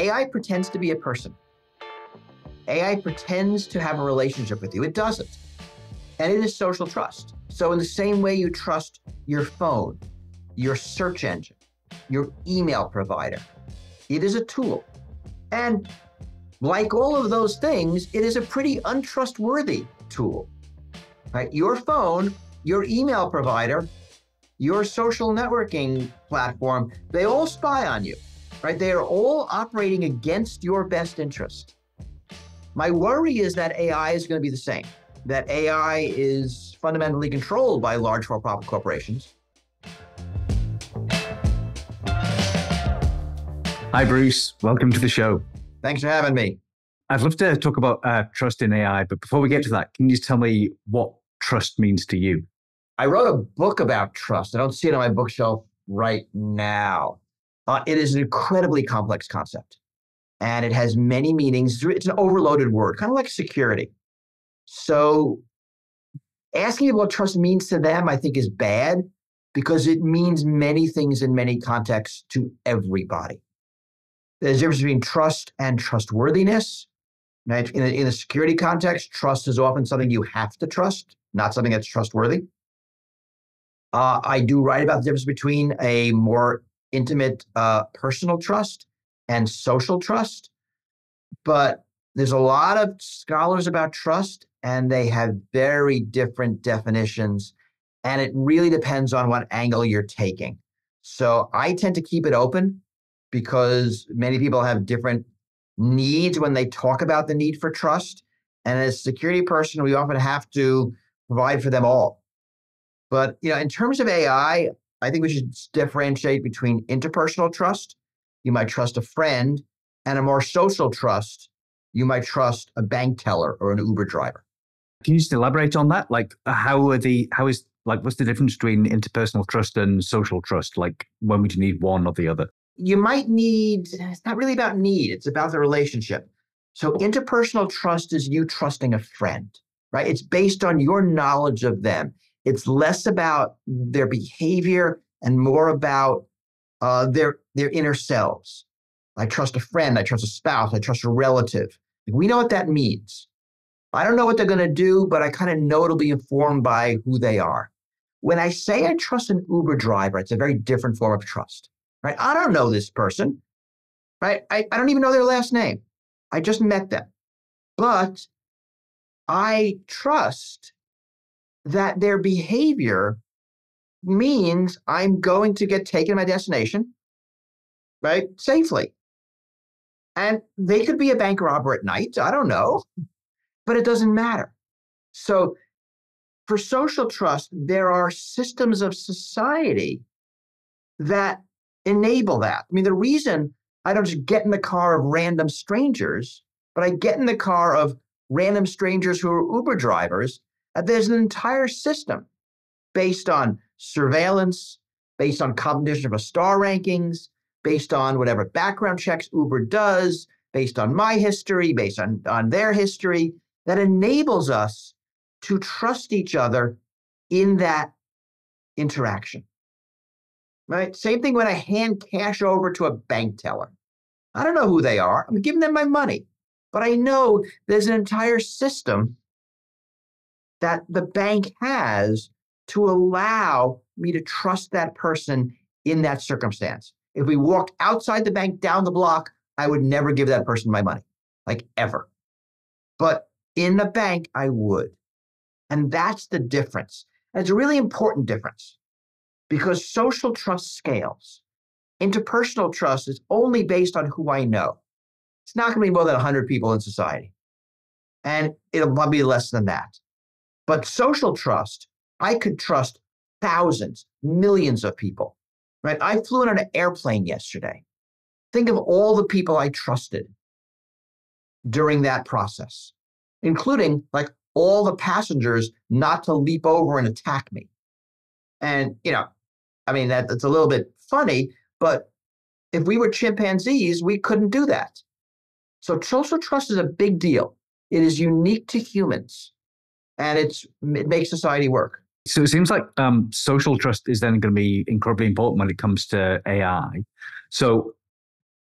AI pretends to be a person. AI pretends to have a relationship with you. It doesn't. And it is social trust. So, in the same way you trust your phone, your search engine, your email provider, it is a tool. And like all of those things, it is a pretty untrustworthy tool. Right? Your phone, your email provider, your social networking platform, they all spy on you. Right? They are all operating against your best interest. My worry is that AI is going to be the same. That AI is fundamentally controlled by large for-profit corporations. Hi, Bruce. Welcome to the show. Thanks for having me. I'd love to talk about uh, trust in AI, but before we get to that, can you just tell me what trust means to you? I wrote a book about trust. I don't see it on my bookshelf right now. Uh, it is an incredibly complex concept and it has many meanings. It's an overloaded word, kind of like security. So asking people what trust means to them, I think, is bad because it means many things in many contexts to everybody. There's a difference between trust and trustworthiness. Right? In, a, in security context, trust is often something you have to trust, not something that's trustworthy. Uh, I do write about the difference between a more intimate uh, personal trust and social trust. But there's a lot of scholars about trust, and they have very different definitions. And it really depends on what angle you're taking. So I tend to keep it open because many people have different needs when they talk about the need for trust. And as a security person, we often have to provide for them all. But you know, in terms of AI, I think we should differentiate between interpersonal trust. You might trust a friend, and a more social trust. You might trust a bank teller or an Uber driver. Can you just elaborate on that? Like, uh, how are the how is like what's the difference between interpersonal trust and social trust? Like, when would you need one or the other? You might need. It's not really about need. It's about the relationship. So interpersonal trust is you trusting a friend, right? It's based on your knowledge of them. It's less about their behavior and more about uh, their their inner selves. I trust a friend. I trust a spouse. I trust a relative. We know what that means. I don't know what they're going to do, but I kind of know it'll be informed by who they are. When I say I trust an Uber driver, it's a very different form of trust, right? I don't know this person, right? I, I don't even know their last name. I just met them. But I trust that their behavior means I'm going to get taken to my destination, right? Safely. And they could be a bank robber at night. I don't know, but it doesn't matter. So, for social trust, there are systems of society that enable that. I mean, the reason I don't just get in the car of random strangers, but I get in the car of random strangers who are Uber drivers, there's an entire system based on surveillance, based on competition of star rankings, based on whatever background checks Uber does, based on my history, based on, on their history, that enables us to trust each other in that interaction. Right? Same thing when I hand cash over to a bank teller. I don't know who they are. I'm giving them my money. But I know there's an entire system that the bank has to allow me to trust that person in that circumstance. If we walked outside the bank down the block, I would never give that person my money, like ever. But in the bank, I would. And that's the difference. And it's a really important difference because social trust scales. Interpersonal trust is only based on who I know. It's not going to be more than 100 people in society. And it'll probably be less than that. But social trust, I could trust thousands, millions of people, right? I flew in an airplane yesterday. Think of all the people I trusted during that process, including like all the passengers not to leap over and attack me. And, you know, I mean, that, that's a little bit funny, but if we were chimpanzees, we couldn't do that. So social trust is a big deal. It is unique to humans and it's it makes society work. So it seems like um, social trust is then going to be incredibly important when it comes to AI. So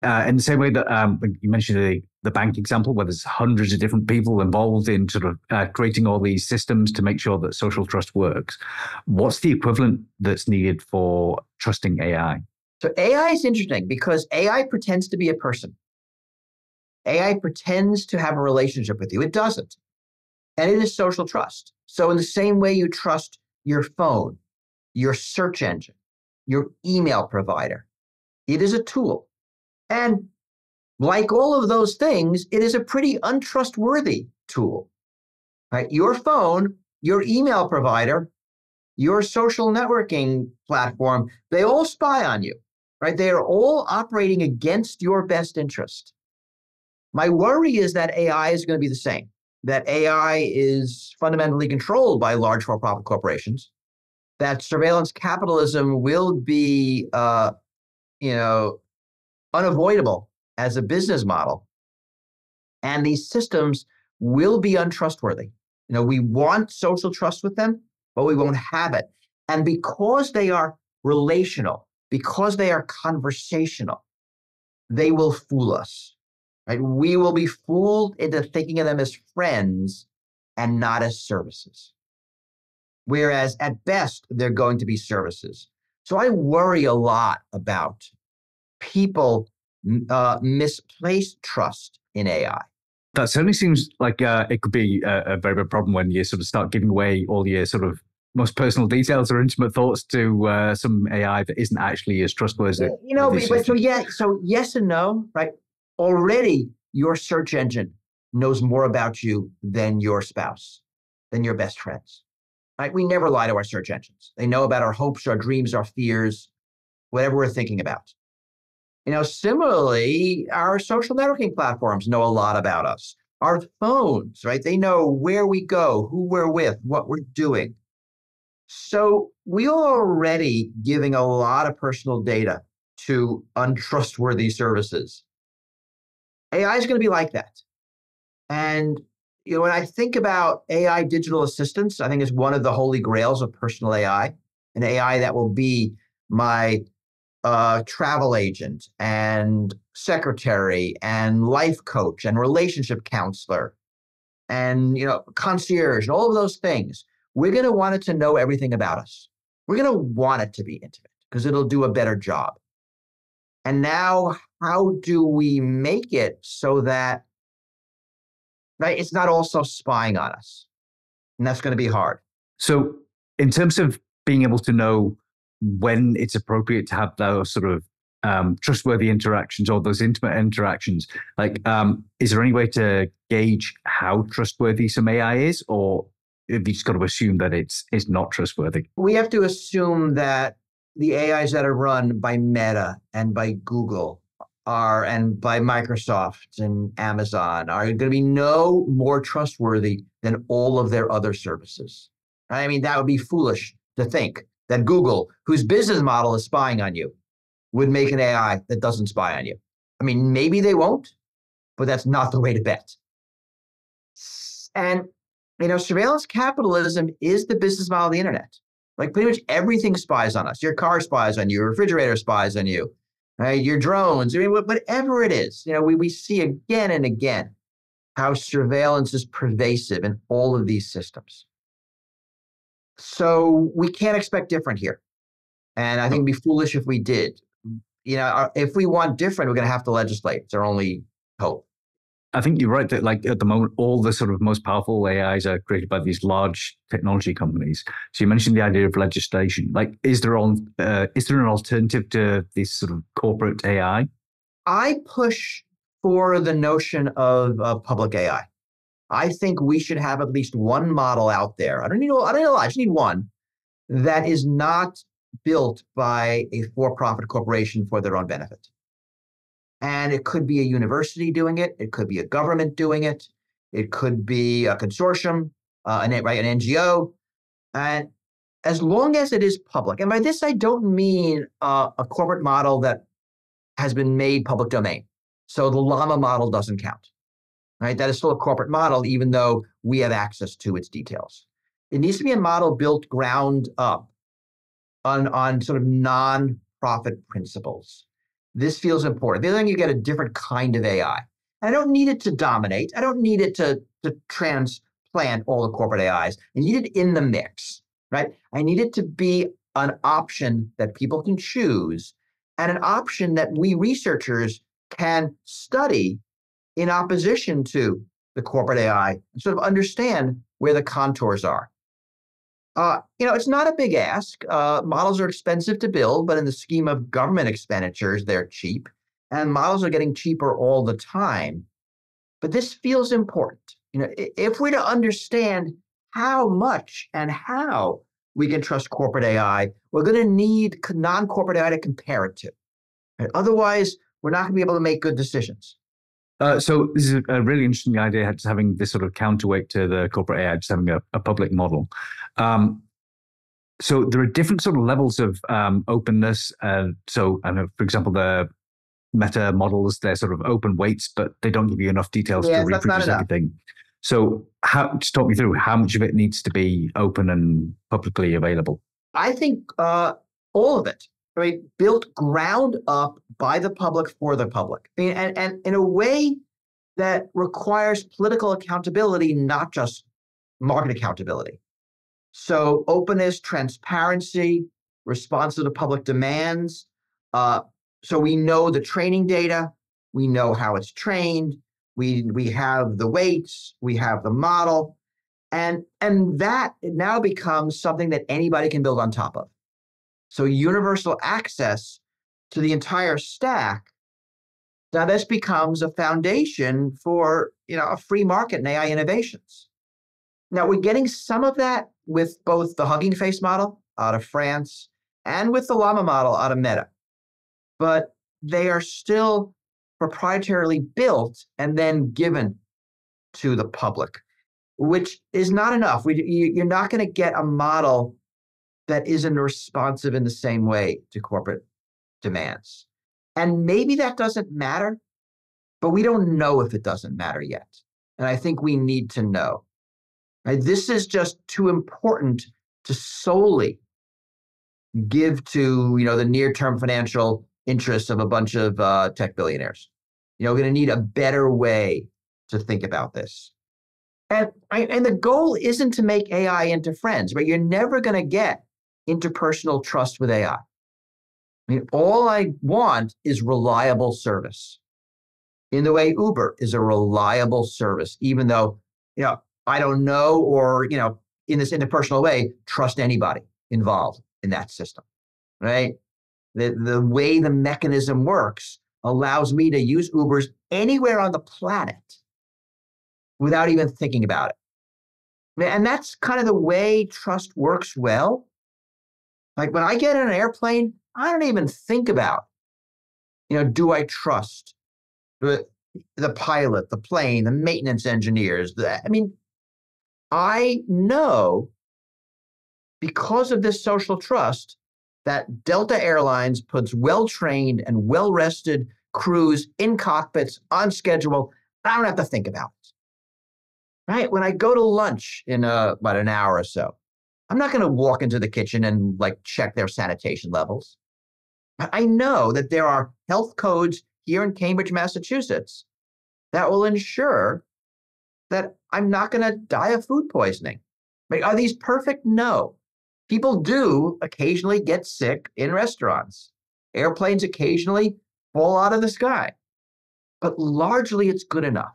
Uh, in the same way that um, you mentioned the, the bank example, where there's hundreds of different people involved in sort of uh, creating all these systems to make sure that social trust works, what's the equivalent that's needed for trusting AI? So AI is interesting because AI pretends to be a person. AI pretends to have a relationship with you. It doesn't. And it is social trust. So, in the same way you trust your phone, your search engine, your email provider, it is a tool. And like all of those things, it is a pretty untrustworthy tool. Right? Your phone, your email provider, your social networking platform, they all spy on you, right? They are all operating against your best interest. My worry is that AI is going to be the same, that AI is fundamentally controlled by large for profit corporations, that surveillance capitalism will be, uh, you know, unavoidable as a business model. And these systems will be untrustworthy. You know, we want social trust with them, but we won't have it. And because they are relational, because they are conversational, they will fool us. Right? We will be fooled into thinking of them as friends and not as services. Whereas at best, they're going to be services. So I worry a lot about people uh, misplaced trust in AI. That certainly seems like uh, it could be a, a, very big problem when you sort of start giving away all your sort of most personal details or intimate thoughts to uh, some AI that isn't actually as trustworthy. You know, but, but so yeah, so yes and no, right? Already, your search engine knows more about you than your spouse, than your best friends. Right? We never lie to our search engines. They know about our hopes, our dreams, our fears, whatever we're thinking about. You know, similarly, our social networking platforms know a lot about us. Our phones, right? They know where we go, who we're with, what we're doing. So we are already giving a lot of personal data to untrustworthy services. AI is going to be like that. And you know, when I think about AI digital assistants, I think it's one of the holy grails of personal AI, an AI that will be my uh, travel agent and secretary and life coach and relationship counselor and you know concierge and all of those things. We're going to want it to know everything about us. We're going to want it to be intimate because it'll do a better job. And now how do we make it so that right it's not also spying on us and that's going to be hard so in terms of being able to know when it's appropriate to have those sort of um, trustworthy interactions or those intimate interactions. Like, um, is there any way to gauge how trustworthy some AI is, or have you just got to assume that it's it's not trustworthy? We have to assume that the AIs that are run by Meta and by Google are and by Microsoft and Amazon are going to be no more trustworthy than all of their other services. I mean, that would be foolish to think that Google, whose business model is spying on you, would make an AI that doesn't spy on you. I mean, maybe they won't, but that's not the way to bet. And, you know, surveillance capitalism is the business model of the internet. Like pretty much everything spies on us. Your car spies on you, your refrigerator spies on you, right? your drones, I mean, whatever it is. You know, we, we see again and again how surveillance is pervasive in all of these systems. So we can't expect different here. And I think it'd be foolish if we did. You know, uh, if we want different, we're going to have to legislate. It's our only hope. I think you're right that, like, at the moment, all the sort of most powerful AIs are created by these large technology companies. So you mentioned the idea of legislation. Like, is there on uh, is there an alternative to this sort of corporate AI? I push for the notion of public AI. I think we should have at least one model out there. I don't need I don't need a lot. I just need one that is not built by a for-profit corporation for their own benefit. And it could be a university doing it. It could be a government doing it. It could be a consortium, uh, an, right, an NGO. And as long as it is public, and by this I don't mean uh, a corporate model that has been made public domain. So the llama model doesn't count right? That is still a corporate model, even though we have access to its details. It needs to be a model built ground up on, on sort of non-profit principles. This feels important. The other thing, you get a different kind of AI. I don't need it to dominate. I don't need it to, to transplant all the corporate AIs. I need it in the mix, right? I need it to be an option that people can choose and an option that we researchers can study in opposition to the corporate AI and sort of understand where the contours are. Uh, you know, it's not a big ask. Uh, models are expensive to build, but in the scheme of government expenditures, they're cheap. And models are getting cheaper all the time. But this feels important. You know, if we're to understand how much and how we can trust corporate AI, we're going to need non-corporate AI to compare it to. Right? Otherwise, we're not going to be able to make good decisions. Uh, so this is a really interesting idea, just having this sort of counterweight to the corporate AI, just having a, a public model. Um, so there are different sort of levels of um, openness. Uh, so, I know, for example, the meta models, they're sort of open weights, but they don't give you enough details to reproduce everything. So, how, just talk me through how much of it needs to be open and publicly available. I think uh, all of it. Mean, built ground up by the public for the public, I mean, and, and in a way that requires political accountability, not just market accountability. So, openness, transparency, response to the public demands. Uh, so, we know the training data, we know how it's trained, we, we have the weights, we have the model. And, and that now becomes something that anybody can build on top of. So universal access to the entire stack. Now this becomes a foundation for you know a free market in AI innovations. Now we're getting some of that with both the Hugging Face model out of France and with the Llama model out of Meta, but they are still proprietarily built and then given to the public, which is not enough. We, you're not going to get a model that isn't responsive in the same way to corporate demands. And maybe that doesn't matter, but we don't know if it doesn't matter yet. And I think we need to know. Right? This is just too important to solely give to you know the near-term financial interests of a bunch of uh, tech billionaires. You know, we're going to need a better way to think about this. And, and the goal isn't to make AI into friends, but you're never going to get interpersonal trust with AI. I mean, all I want is reliable service. In the way Uber is a reliable service, even though, you know, I don't know or, you know, in this interpersonal way, trust anybody involved in that system, right? The, the way the mechanism works allows me to use Ubers anywhere on the planet without even thinking about it. And that's kind of the way trust works well like when I get in an airplane, I don't even think about, you know, do I trust the, the pilot, the plane, the maintenance engineers? The, I mean, I know because of this social trust that Delta Airlines puts well trained and well rested crews in cockpits on schedule. I don't have to think about it. Right? When I go to lunch in uh, about an hour or so, I'm not going to walk into the kitchen and like check their sanitation levels. I know that there are health codes here in Cambridge, Massachusetts that will ensure that I'm not going to die of food poisoning. Are these perfect? No. People do occasionally get sick in restaurants. Airplanes occasionally fall out of the sky, but largely it's good enough.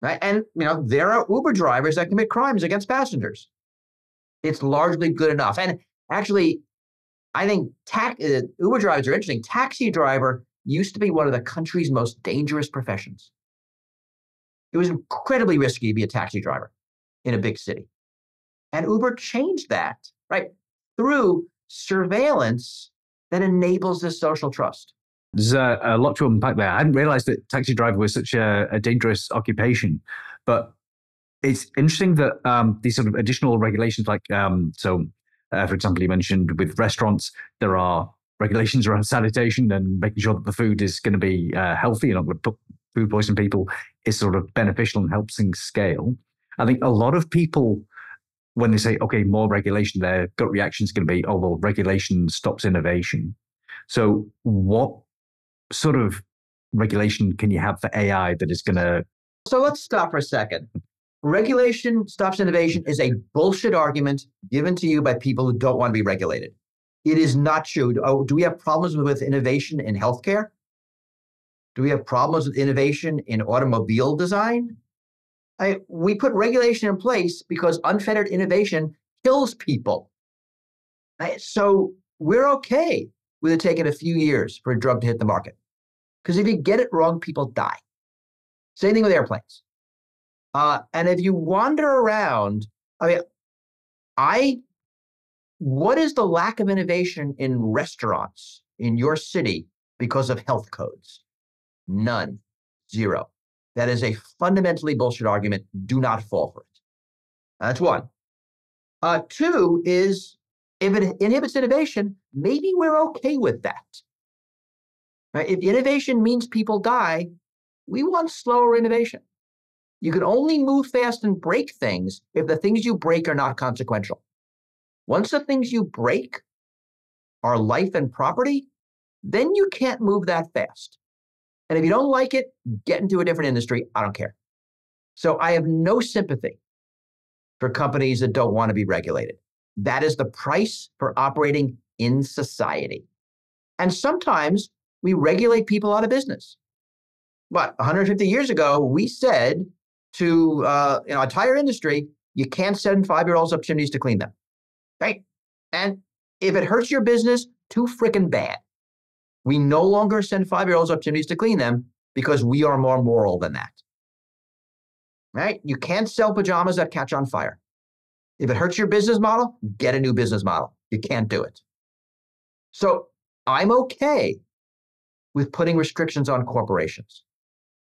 Right? And you know, there are Uber drivers that commit crimes against passengers it's largely good enough. And actually, I think ta- uh, Uber drivers are interesting. Taxi driver used to be one of the country's most dangerous professions. It was incredibly risky to be a taxi driver in a big city. And Uber changed that, right? Through surveillance that enables this social trust. There's a, a, lot to unpack there. I hadn't realized that taxi driver was such a, a dangerous occupation, but it's interesting that um, these sort of additional regulations, like um, so, uh, for example, you mentioned with restaurants, there are regulations around sanitation and making sure that the food is going to be uh, healthy and not going to put food poison people is sort of beneficial and helps things scale. I think a lot of people, when they say, okay, more regulation, their gut reaction is going to be, oh, well, regulation stops innovation. So, what sort of regulation can you have for AI that is going to? So let's stop for a second. Regulation stops innovation is a bullshit argument given to you by people who don't want to be regulated. It is not true. Oh, do we have problems with innovation in healthcare? Do we have problems with innovation in automobile design? I, we put regulation in place because unfettered innovation kills people. I, so we're okay with it taking a few years for a drug to hit the market. Because if you get it wrong, people die. Same thing with airplanes. Uh, and if you wander around, I mean, I, what is the lack of innovation in restaurants in your city because of health codes? None, zero. That is a fundamentally bullshit argument. Do not fall for it. That's one. Uh, two is if it inhibits innovation, maybe we're okay with that. Right? If innovation means people die, we want slower innovation. You can only move fast and break things if the things you break are not consequential. Once the things you break are life and property, then you can't move that fast. And if you don't like it, get into a different industry. I don't care. So I have no sympathy for companies that don't want to be regulated. That is the price for operating in society. And sometimes we regulate people out of business. But 150 years ago, we said to uh, you know, entire industry, you can't send five-year-olds up chimneys to clean them, right? And if it hurts your business, too freaking bad. We no longer send five-year-olds up chimneys to clean them because we are more moral than that. Right? You can't sell pajamas that catch on fire. If it hurts your business model, get a new business model. You can't do it. So I'm okay with putting restrictions on corporations.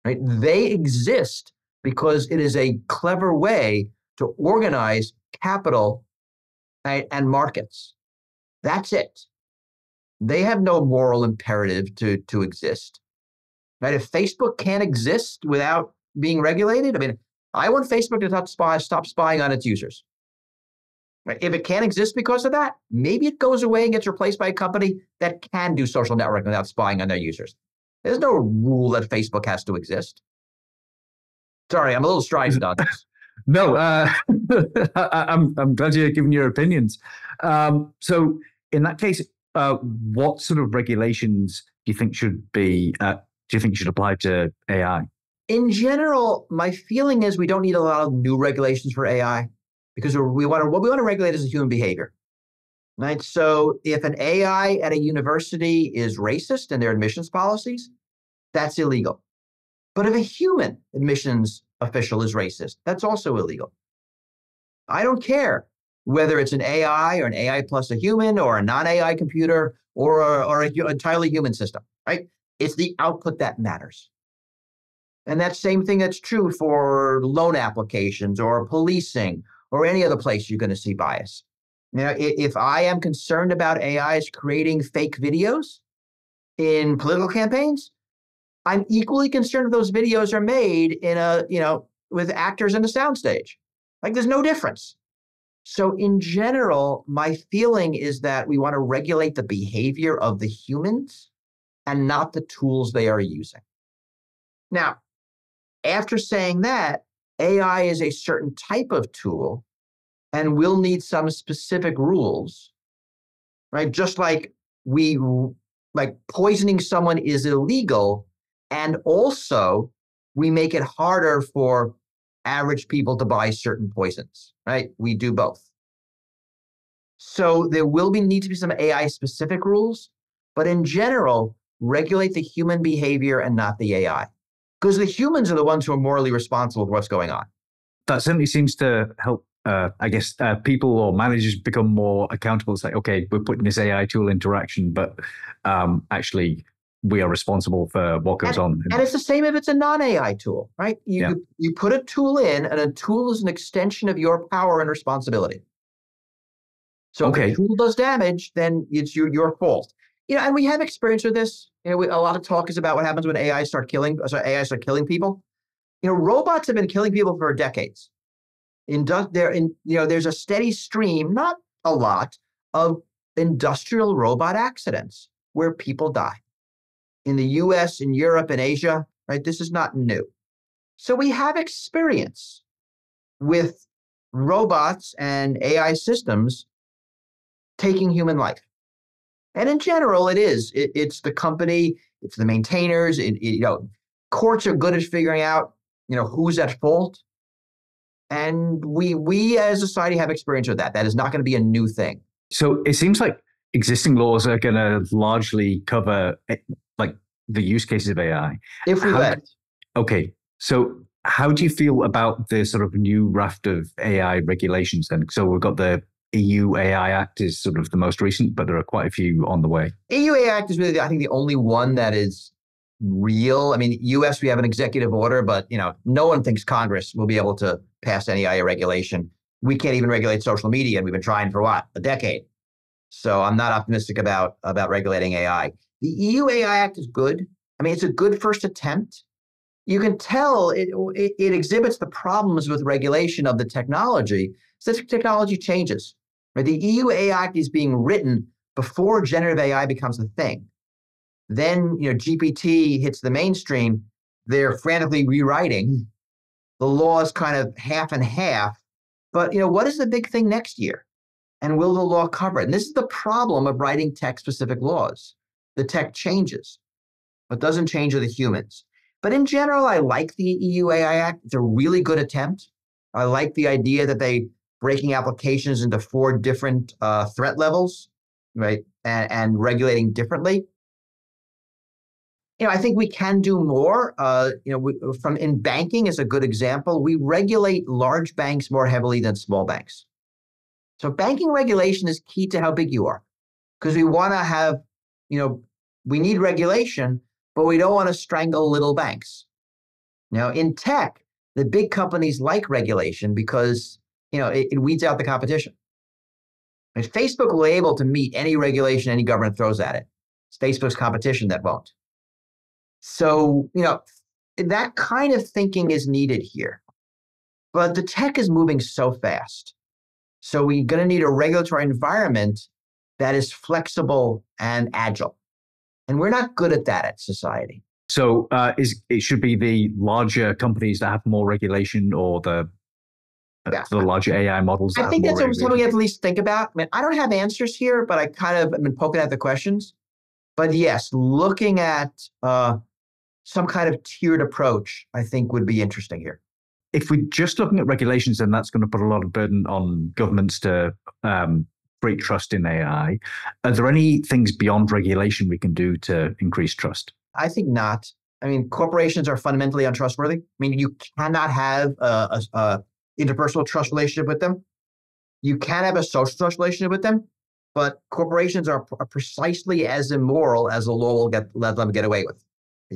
Right? They exist because it is a clever way to organize capital and, and markets. That's it. They have no moral imperative to, to exist. Right? If Facebook can't exist without being regulated, I mean, I want Facebook to stop, spy, stop spying on its users. Right? If it can't exist because of that, maybe it goes away and gets replaced by a company that can do social networking without spying on their users. There's no rule that Facebook has to exist. Sorry, I'm a little strident on this. no, uh, I, am I'm, I'm glad you're giving your opinions. Um, so, in that case, uh, what sort of regulations do you think should be? Uh, do you think should apply to AI? In general, my feeling is we don't need a lot of new regulations for AI because we want to what we want to regulate is human behavior. Right. So if an AI at a university is racist in their admissions policies, that's illegal. But if a human admissions official is racist, that's also illegal. I don't care whether it's an AI or an AI plus a human or a non AI computer or, a, or an entirely human system, right? It's the output that matters. And that same thing that's true for loan applications or policing or any other place you're going to see bias. Now, if I am concerned about AIs creating fake videos in political campaigns, I'm equally concerned if those videos are made in a, you know, with actors in a soundstage. Like there's no difference. So in general, my feeling is that we want to regulate the behavior of the humans and not the tools they are using. Now, after saying that, AI is a certain type of tool and will need some specific rules, right? Just like we, like poisoning someone is illegal, and also, we make it harder for average people to buy certain poisons, right? We do both. So there will be need to be some AI specific rules, but in general, regulate the human behavior and not the AI. Because the humans are the ones who are morally responsible for what's going on. That certainly seems to help uh, I guess uh, people or managers become more accountable. It's like, okay, we're putting this AI tool into action, but um, actually, we are responsible for what goes and, on. And it's the same if it's a non-AI tool, right? You, yeah. you put a tool in, and a tool is an extension of your power and responsibility. So okay. if the tool does damage, then it's your your fault. You know, and we have experience with this. You know, we, a lot of talk is about what happens when AI start killing. Uh, so AI start killing people. You know, robots have been killing people for decades. In there, in you know, there's a steady stream, not a lot, of industrial robot accidents where people die. In the US, and Europe, and Asia, right? This is not new. So we have experience with robots and AI systems taking human life. And in general, it is. It, it's the company, it's the maintainers. It, it, you know, courts are good at figuring out, you know, who's at fault. And we we as a society have experience with that. That is not going to be a new thing. So it seems like existing laws are going to largely cover eh, the use cases of AI. If we let. Okay. So how do you feel about the sort of new raft of AI regulations then? So we've got the EU AI Act is sort of the most recent, but there are quite a few on the way. EU AI Act is really, I think, the only one that is real. I mean, U.S. we have an executive order, but you know, no one thinks Congress will be able to pass any AI regulation. We can't even regulate social media, and we've been trying for what a decade. So I'm not optimistic about about regulating AI. The EU AI Act is good. I mean, it's a good first attempt. You can tell it, it, it exhibits the problems with regulation of the technology. So technology changes. Right? The EU AI Act is being written before generative AI becomes a thing. Then, you know, GPT hits the mainstream. They're frantically rewriting. The law is kind of half and half. But, you know, what is the big thing next year? And will the law cover it? And this is the problem of writing tech-specific laws. The tech changes. but doesn't change the humans. But in general, I like the EU AI Act. It's a really good attempt. I like the idea that they breaking applications into four different uh, threat levels, right, and, and, regulating differently. You know, I think we can do more. Uh, you know, we, from in banking is a good example. We regulate large banks more heavily than small banks. So banking regulation is key to how big you are, because we want to have, you know, we need regulation, but we don't want to strangle little banks. Now, in tech, the big companies like regulation because you know, it, it weeds out the competition. And Facebook will be able to meet any regulation any government throws at it. It's Facebook's competition that won't. So, you know, that kind of thinking is needed here. But the tech is moving so fast. So we're going to need a regulatory environment that is flexible and agile. And we're not good at that at society. So uh, is it should be the larger companies that have more regulation or the yeah. the larger AI models. I think that's something we have to at least think about. I mean, I don't have answers here, but I kind of have been poking at the questions. But yes, looking at uh, some kind of tiered approach, I think would be interesting here. If we're just looking at regulations, then that's going to put a lot of burden on governments to um, break trust in AI. Are there any things beyond regulation we can do to increase trust? I think not. I mean, corporations are fundamentally untrustworthy. I mean, you cannot have a, a, a interpersonal trust relationship with them. You can have a social trust relationship with them, but corporations are, are precisely as immoral as the law will get let them get away with.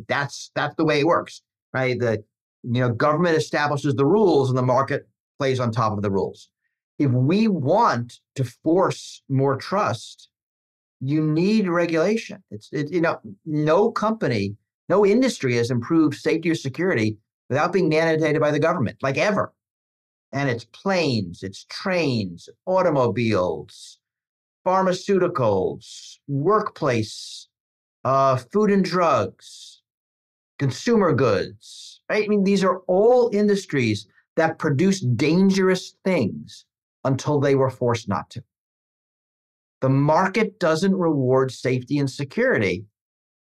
That's that's the way it works, right? The you know government establishes the rules and the market plays on top of the rules. If we want to force more trust, you need regulation. It's it, you know no company, no industry has improved safety or security without being mandated by the government, like ever and it's planes, it's trains, automobiles, pharmaceuticals, workplace, uh, food and drugs, consumer goods, right? I mean, these are all industries that produce dangerous things until they were forced not to. The market doesn't reward safety and security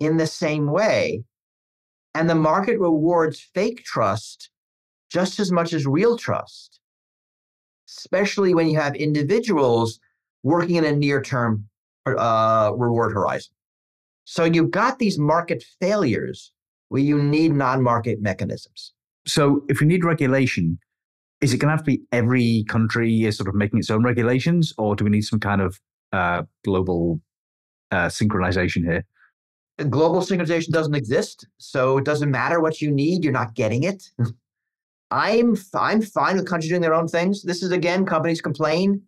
in the same way. And the market rewards fake trust just as much as real trust, especially when you have individuals working in a near term uh, reward horizon. So you've got these market failures where you need non market mechanisms. So if you need regulation, is it going to have to be every country is sort of making its own regulations, or do we need some kind of uh, global uh, synchronization here? Global synchronization doesn't exist, so it doesn't matter what you need. You're not getting it. I'm I'm fine with countries doing their own things. This is again, companies complain.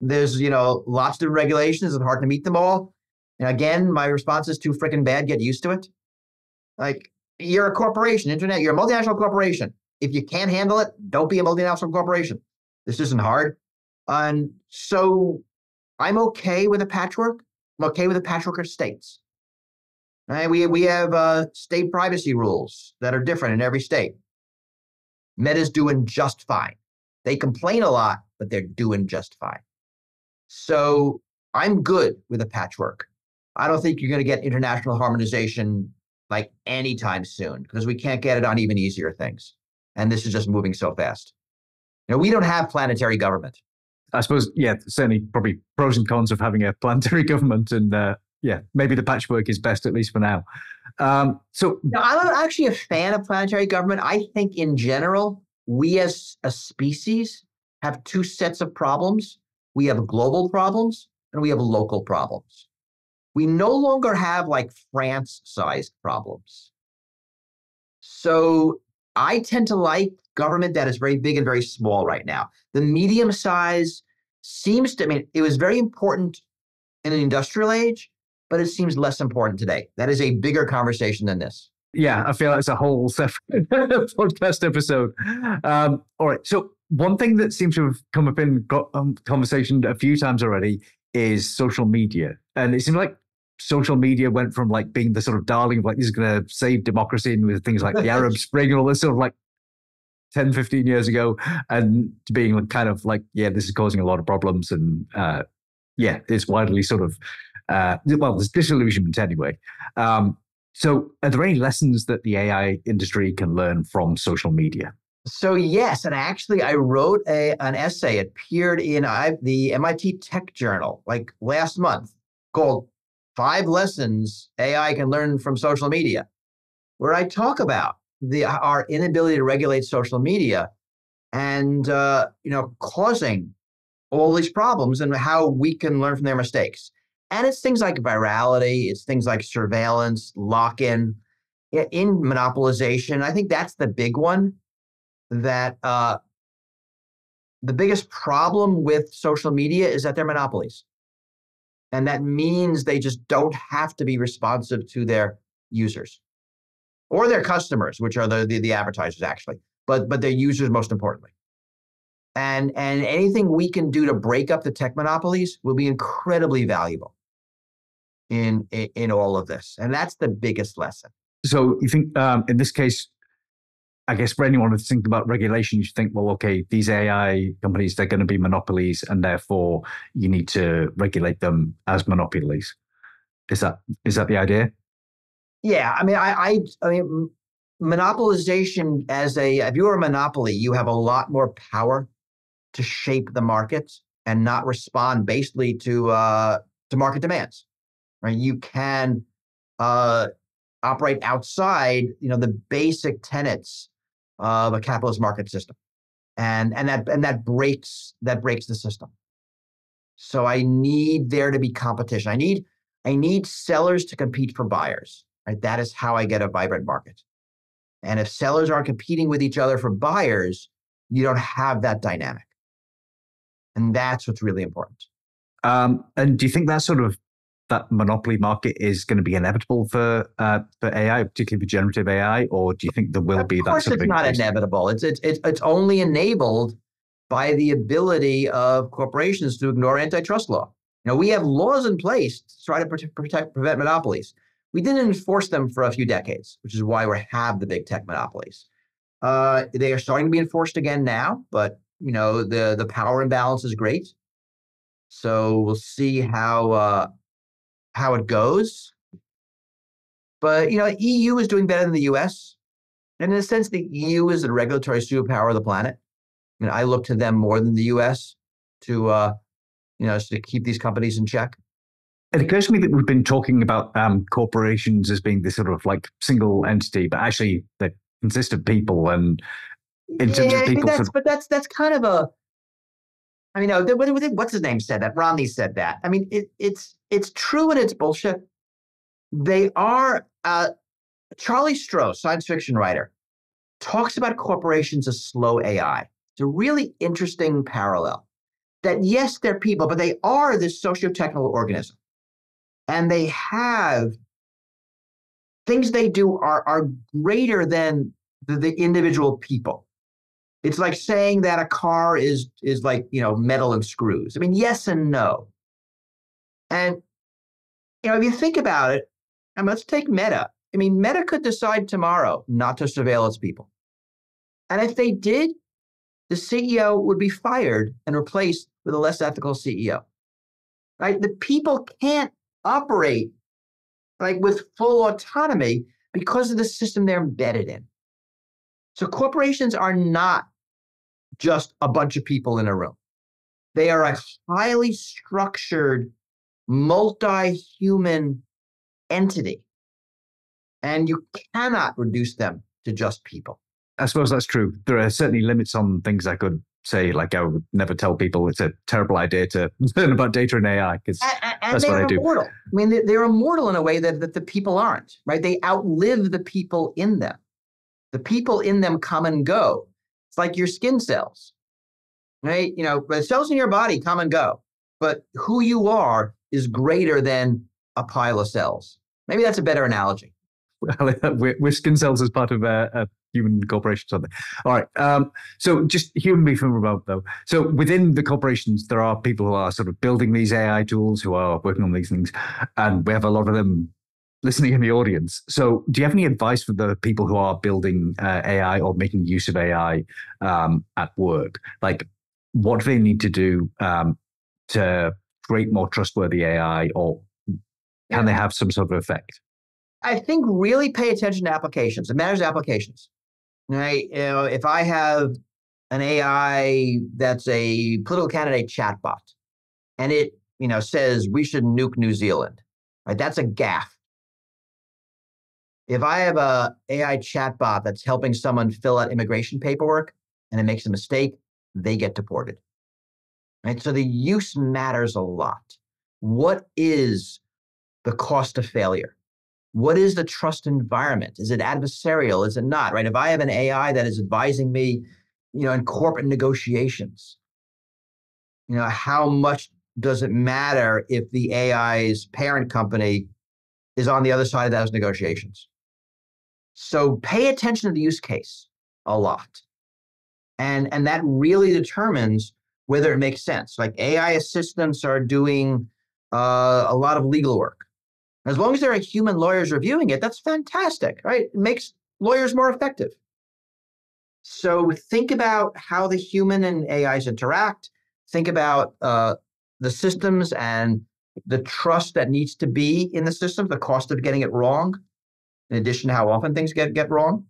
There's you know lots of regulations and hard to meet them all. And again, my response is too freaking bad. Get used to it. Like you're a corporation, internet. You're a multinational corporation. If you can't handle it, don't be a multinational corporation. This isn't hard. And so I'm okay with a patchwork. I'm okay with a patchwork of states. Right? We, we have uh, state privacy rules that are different in every state. Meta's doing just fine. They complain a lot, but they're doing just fine. So I'm good with a patchwork. I don't think you're going to get international harmonization like anytime soon because we can't get it on even easier things. And this is just moving so fast. You know, we don't have planetary government. I suppose, yeah, certainly probably pros and cons of having a planetary government. And uh, yeah, maybe the patchwork is best, at least for now. Um, so now, I'm actually a fan of planetary government. I think in general, we as a species have two sets of problems. We have global problems and we have local problems. We no longer have like France sized problems. So I tend to like government that is very big and very small right now. The medium size seems to, I mean, it was very important in an industrial age, but it seems less important today. That is a bigger conversation than this. Yeah, I feel like it's a whole separate podcast episode. Um, all right. So, one thing that seems to have come up in um, conversation a few times already is social media. And it seems like social media went from like being the sort of darling of like this is going to save democracy and with things like the Arab Spring and all this sort of like 10, 15 years ago, and to being kind of like, yeah, this is causing a lot of problems. And uh, yeah, it's widely sort of, uh, well, there's disillusionment anyway. Um, so, are there any lessons that the AI industry can learn from social media? So yes, and actually, I wrote a an essay. It appeared in I, the MIT Tech Journal like last month, called Five Lessons AI Can Learn from Social Media, where I talk about the our inability to regulate social media and uh, you know causing all these problems and how we can learn from their mistakes. And it's things like virality, it's things like surveillance, lock-in, in monopolization. I think that's the big one. That uh, the biggest problem with social media is that they're monopolies. And that means they just don't have to be responsive to their users or their customers, which are the, the, the advertisers actually, but but their users most importantly. And and anything we can do to break up the tech monopolies will be incredibly valuable in in, in all of this. And that's the biggest lesson. So you think um, in this case, I guess for anyone to think about regulation, you think, well, okay, these AI companies, they're going to be monopolies and therefore you need to regulate them as monopolies. Is that is that the idea? Yeah. I mean, I, I, I mean, monopolization as a, if you're a monopoly, you have a lot more power to shape the market and not respond basically to, uh, to market demands, right? You can, uh, operate outside, you know, the basic tenets of a capitalist market system. And, and that, and that breaks, that breaks the system. So I need there to be competition. I need, I need sellers to compete for buyers. Right? That is how I get a vibrant market. And if sellers aren't competing with each other for buyers, you don't have that dynamic. And that's what's really important. Um, and do you think that sort of that monopoly market is going to be inevitable for uh, for AI, particularly for generative AI, or do you think there will of be that? Of course, it's not inevitable. It's, it's it's it's only enabled by the ability of corporations to ignore antitrust law. You know, we have laws in place to try to protect, protect prevent monopolies. We didn't enforce them for a few decades, which is why we have the big tech monopolies. Uh, they are starting to be enforced again now, but you know the the power imbalance is great. So we'll see how uh, how it goes. But you know, EU is doing better than the US. And in a sense, the EU is the regulatory superpower of the planet. I mean, I look to them more than the US to uh, you know, to keep these companies in check. It occurs to me that we've been talking about um, corporations as being this sort of like single entity, but actually they consist of people. And in yeah, terms of people, that's, but that's that's kind of a. I mean, no, what's his name said that? Romney said that. I mean, it, it's it's true and it's bullshit. They are. Uh, Charlie Stross, science fiction writer, talks about corporations as slow AI. It's a really interesting parallel. That yes, they're people, but they are this socio-technical organism and they have things they do are, are greater than the, the individual people. It's like saying that a car is is like you know metal and screws. I mean, yes and no. And you know, if you think about it, And let's take Meta. I mean, Meta could decide tomorrow not to surveil its people. And if they did, the CEO would be fired and replaced with a less ethical CEO. Right? The people can't operate like with full autonomy because of the system they're embedded in. So corporations are not just a bunch of people in a room. They are a highly structured, multi human entity. And you cannot reduce them to just people. I suppose that's true. There are certainly limits on things I could say, like I would never tell people it's a terrible idea to learn about data and AI because that's what I do. Immortal. I mean, they're immortal in a way that, that the people aren't, right? They outlive the people in them. The people in them come and go. It's like your skin cells, right? You know, the cells in your body come and go, but who you are is greater than a pile of cells. Maybe that's a better analogy. we're, we're skin cells as part of a, a human corporation something. All right. Um, so just human being from remote though. So within the corporations, there are people who are sort of building these AI tools, who are working on these things, and we have a lot of them listening in the audience. So do you have any advice for the people who are building uh, AI or making use of AI um, at work? Like, what do they need to do um, to create more trustworthy AI, or can they have some sort of effect? I think really pay attention to applications. It matters applications. Right? You know, if I have an AI that's a political candidate chatbot, and it you know says we should nuke New Zealand, right? That's a gaffe. If I have a AI chatbot that's helping someone fill out immigration paperwork and it makes a mistake, they get deported. Right? So the use matters a lot. What is the cost of failure? what is the trust environment? Is it adversarial? Is it not? Right? If I have an AI that is advising me, you know, in corporate negotiations, you know, how much does it matter if the AI's parent company is on the other side of those negotiations? So pay attention to the use case a lot. And, and that really determines whether it makes sense. Like AI assistants are doing uh, a lot of legal work as long as there are human lawyers reviewing it, that's fantastic, right? It makes lawyers more effective. So think about how the human and AIs interact. Think about uh, the systems and the trust that needs to be in the system, the cost of getting it wrong, in addition to how often things get, get wrong.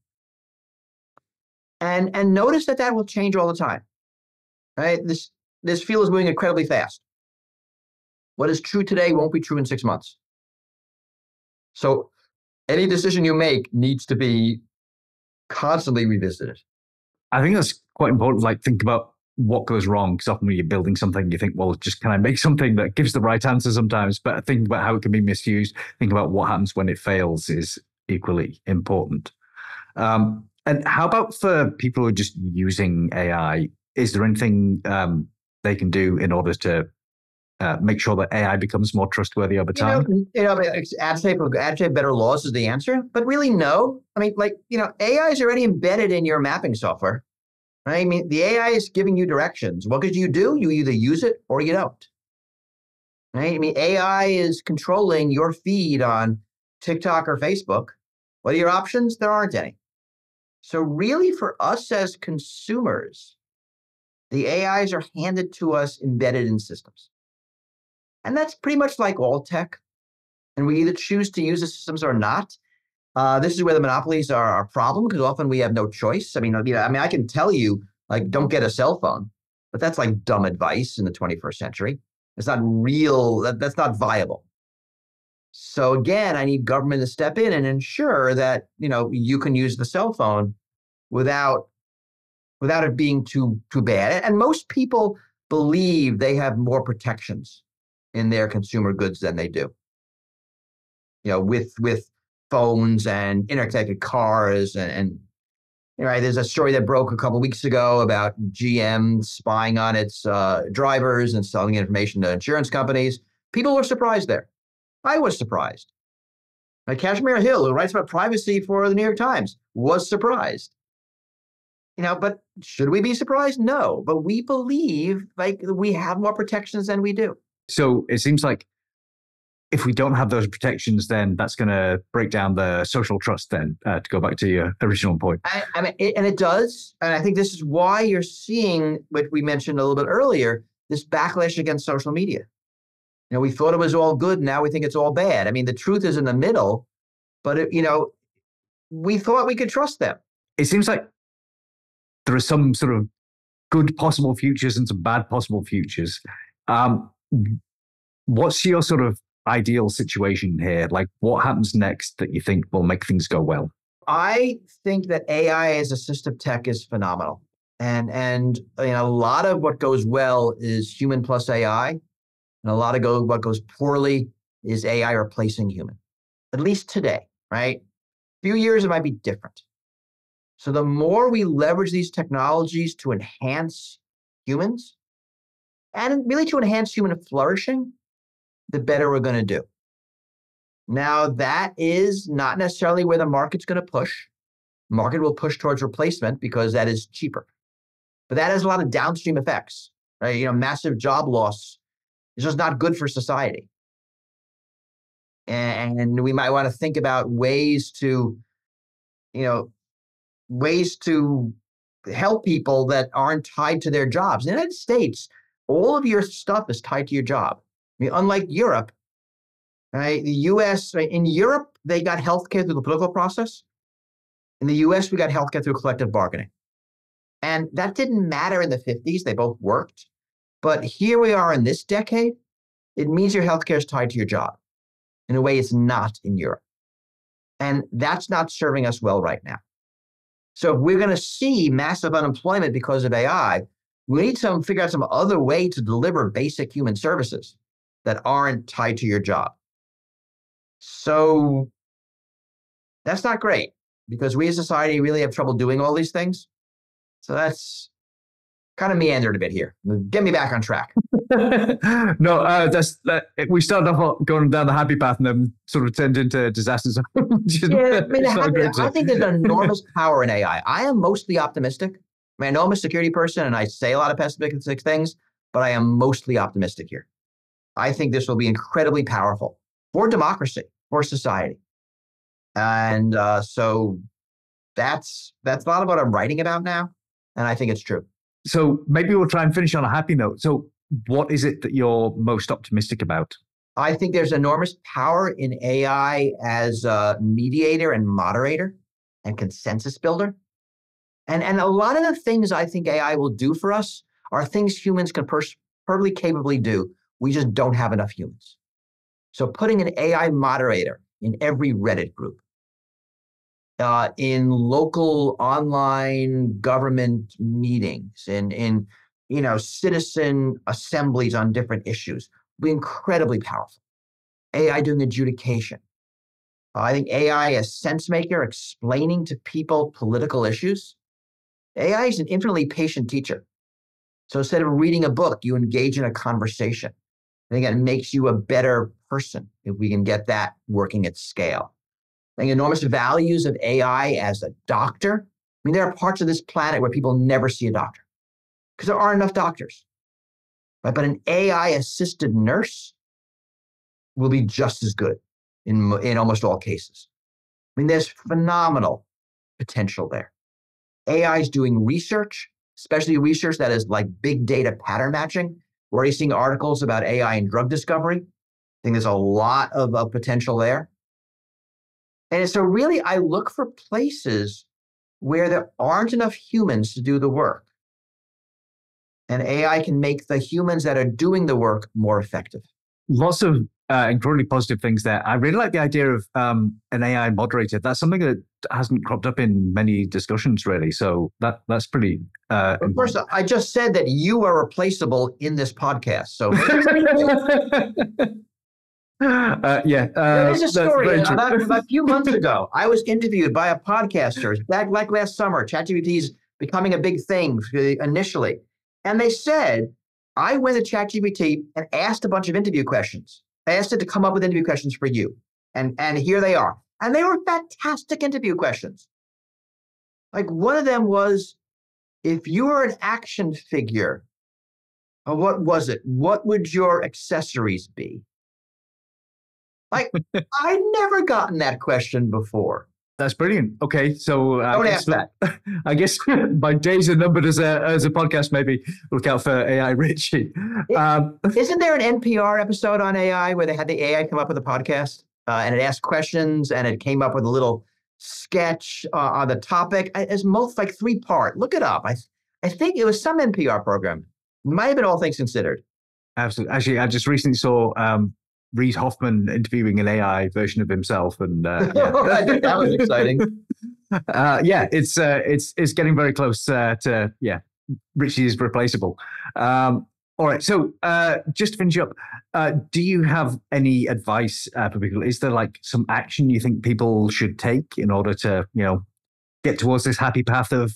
And, and notice that that will change all the time, right? This, this field is moving incredibly fast. What is true today won't be true in six months. So any decision you make needs to be constantly revisited. I think that's quite important. Like think about what goes wrong. Because often when you're building something, you think, well, just can I make something that gives the right answer sometimes? But think about how it can be misused. Think about what happens when it fails is equally important. Um, and how about for people who are just using AI? Is there anything um, they can do in order to uh, make sure that AI becomes more trustworthy over time? You know, you know advocate, advocate better laws is the answer, but really no. I mean, like you know, AI is already embedded in your mapping software. Right? I mean, the AI is giving you directions. What could you do? You either use it or you don't. Right? I mean, AI is controlling your feed on TikTok or Facebook. What are your options? There aren't any. So, really, for us as consumers, the AIs are handed to us embedded in systems. And that's pretty much like all tech. And we either choose to use the systems or not. Uh, this is where the monopolies are a problem because often we have no choice. I mean, you know, I mean, I can tell you like, don't get a cell phone, but that's like dumb advice in the 21st century. It's not real. That, that's not viable. So again, I need government to step in and ensure that you know you can use the cell phone without without it being too too bad. And most people believe they have more protections in their consumer goods than they do. You know, with with phones and interconnected cars and, and you know, there's a story that broke a couple weeks ago about GM spying on its uh, drivers and selling information to insurance companies. People were surprised there. I was surprised. Like Kashmir Hill, who writes about privacy for the New York Times, was surprised. You know, but should we be surprised? No, but we believe like we have more protections than we do. So it seems like if we don't have those protections, then that's going to break down the social trust. Then, uh, to go back to your original point, I, I mean, it, and it does, and I think this is why you're seeing what we mentioned a little bit earlier: this backlash against social media. You know, we thought it was all good, now we think it's all bad. I mean, the truth is in the middle, but it, you know, we thought we could trust them. It seems like there are some sort of good possible futures and some bad possible futures. Um, what's your sort of ideal situation here? Like, what happens next that you think will make things go well? I think that AI as assistive tech is phenomenal. And and you know, a lot of what goes well is human plus AI, and a lot of go, what goes poorly is AI replacing human. At least today, right? A few years it might be different. So the more we leverage these technologies to enhance humans and really to enhance human flourishing, the better we're going to do. Now, that is not necessarily where the market's going to push. Market will push towards replacement because that is cheaper. But that has a lot of downstream effects, right? You know, massive job loss is just not good for society. And we might want to think about ways to, you know, ways to help people that aren't tied to their jobs. In the United States, all of your stuff is tied to your job. I mean, unlike Europe, right? The US, in Europe, they got healthcare through the political process. In the US, we got healthcare through collective bargaining. And that didn't matter in the 50s. They both worked. But here we are in this decade, it means your healthcare is tied to your job in a way it's not in Europe. And that's not serving us well right now. So if we're going to see massive unemployment because of AI, we need to figure out some other way to deliver basic human services that aren't tied to your job. So that's not great because we as society really have trouble doing all these things. So that's kind of meandered a bit here. Get me back on track. no, uh, that's that, we started off going down the happy path and then sort of turned into disasters. yeah, I, mean, happy, I think there's an enormous power in AI. I am mostly optimistic. I mean, I know I'm a security person and I say a lot of pessimistic things, but I am mostly optimistic here. I think this will be incredibly powerful for democracy, for society. And uh, so that's that's a lot of what I'm writing about now. And I think it's true. So maybe we'll try and finish on a happy note. So what is it that you're most optimistic about? I think there's enormous power in AI as a mediator and moderator and consensus builder. And, and a lot of the things I think AI will do for us are things humans can pers- perfectly capably do. We just don't have enough humans. So putting an AI moderator in every Reddit group, uh, in local online government meetings, in, in you know, citizen assemblies on different issues be incredibly powerful. AI doing adjudication. Uh, I think AI as sense maker, explaining to people political issues. AI is an infinitely patient teacher. So instead of reading a book, you engage in a conversation. I think it makes you a better person if we can get that working at scale. Think enormous values of AI as a doctor. I mean, there are parts of this planet where people never see a doctor because there aren't enough doctors. Right? But an AI assisted nurse will be just as good in, in almost all cases. I mean, there's phenomenal potential there. AI is doing research, especially research that is like big data pattern matching. We're already seeing articles about AI and drug discovery. I think there's a lot of, of potential there. And so, really, I look for places where there aren't enough humans to do the work. And AI can make the humans that are doing the work more effective. Lots of uh, incredibly positive things there. I really like the idea of um, an AI moderator. That's something that hasn't cropped up in many discussions, really. So that that's pretty. Uh, course, I just said that you are replaceable in this podcast. So. Uh, yeah, uh, there's a story about, about, a few months ago. I was interviewed by a podcaster back like last summer. ChatGPT is becoming a big thing initially, and they said I went to ChatGPT and asked a bunch of interview questions. I asked it to come up with interview questions for you. And, and here they are. And they were fantastic interview questions. Like one of them was if you were an action figure, uh, what was it? What would your accessories be? Like, I'd never gotten that question before. That's brilliant. Okay, so uh, don't ask that. I guess my days are numbered as a as a podcast. Maybe look out for AI Richie. Um, Isn't there an NPR episode on AI where they had the AI come up with a podcast uh, and it asked questions and it came up with a little sketch uh, on the topic? It's most like three part. Look it up. I I think it was some NPR program. Might have been All Things Considered. Absolutely. Actually, I just recently saw um, Reid Hoffman interviewing an AI version of himself, and uh, yeah. That was exciting. Uh, yeah, it's uh, it's it's getting very close uh, to yeah, Richie is replaceable. Um, all right, so uh, just to finish up, uh, do you have any advice for people? Is there like some action you think people should take in order to you know get towards this happy path of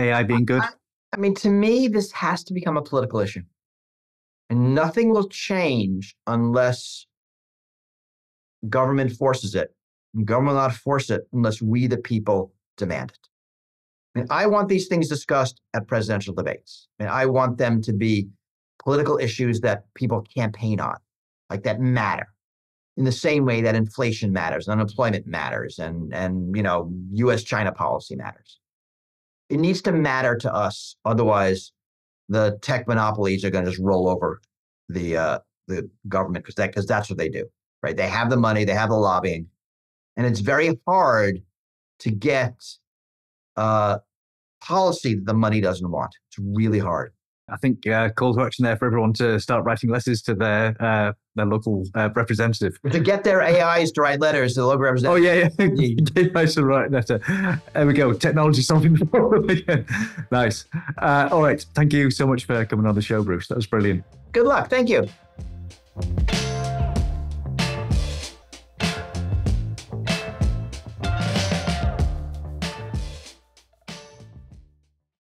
AI being good? I, I mean, to me, this has to become a political issue. And nothing will change unless government forces it. And government will not force it unless we, the people, demand it. I mean, I want these things discussed at presidential debates. I mean, I want them to be political issues that people campaign on, like that matter. In the same way that inflation matters, and unemployment matters, and and you know, U.S. China policy matters. It needs to matter to us. Otherwise, the tech monopolies are going to just roll over the uh, the government because that because that's what they do, right? They have the money, they have the lobbying, and it's very hard to get uh, policy that the money doesn't want. It's really hard. I think uh, call to action there for everyone to start writing letters to their uh, their local uh, representative. To get their AIs to write letters to the local representative. Oh yeah, yeah. Get nice to write letter. There we go. Technology solving the problem again. Nice. Uh, all right. Thank you so much for coming on the show, Bruce. That was brilliant. Good luck. Thank you.